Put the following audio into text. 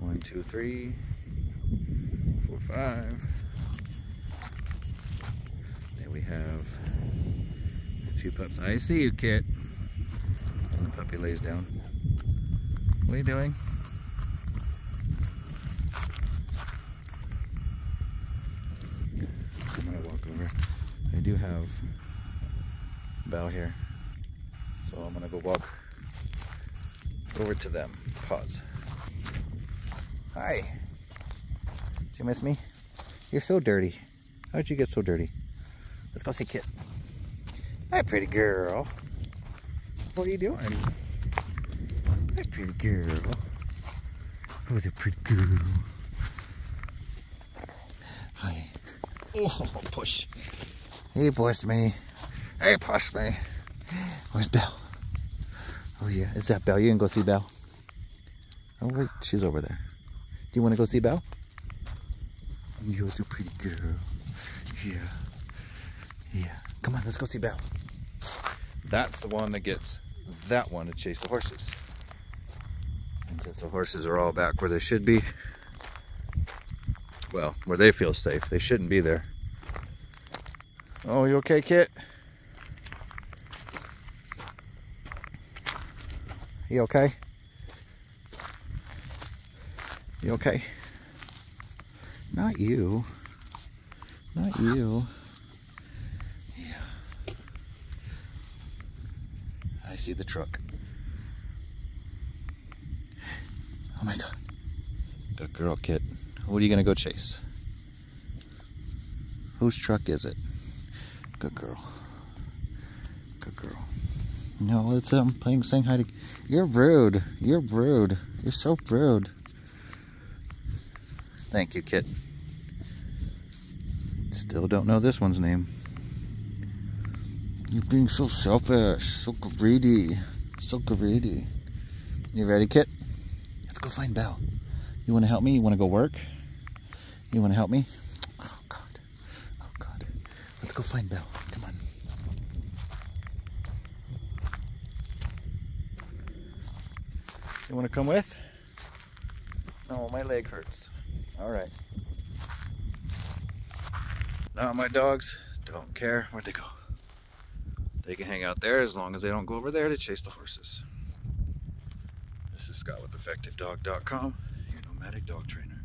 One, two, three, four, five. There we have two pups. I see you, Kit. And the puppy lays down. What are you doing? I'm gonna walk over. I do have Belle here. So I'm gonna go walk over to them. Pause. Hi. Did you miss me? You're so dirty. How'd you get so dirty? Let's go see Kit. Hi, pretty girl. What are you doing? Hi, pretty girl. Who's a pretty girl? Hi. Oh, push. He pushed me. Hey, push me. Where's Belle? Oh, yeah. Is that Belle? You can go see Belle? Oh, wait. She's over there. Do you want to go see Belle? You're a pretty girl. Yeah. Yeah. Come on, let's go see Belle. That's the one that gets that one to chase the horses. And since the horses are all back where they should be, well, where they feel safe, they shouldn't be there. Oh, you okay, Kit? You okay? You okay? Not you. Not you. Yeah. I see the truck. Oh my god. Good girl, Kit. What are you gonna go chase? Whose truck is it? Good girl. Good girl. No, it's um playing saying hi to You're rude. You're rude. You're so rude. Thank you, Kit. Still don't know this one's name. You're being so selfish, so greedy, so greedy. You ready, Kit? Let's go find Belle. You want to help me? You want to go work? You want to help me? Oh, God. Oh, God. Let's go find Belle. Come on. You want to come with? Oh, my leg hurts. All right. Now my dogs don't care where they go. They can hang out there as long as they don't go over there to chase the horses. This is Scott with AffectiveDog.com, your nomadic dog trainer.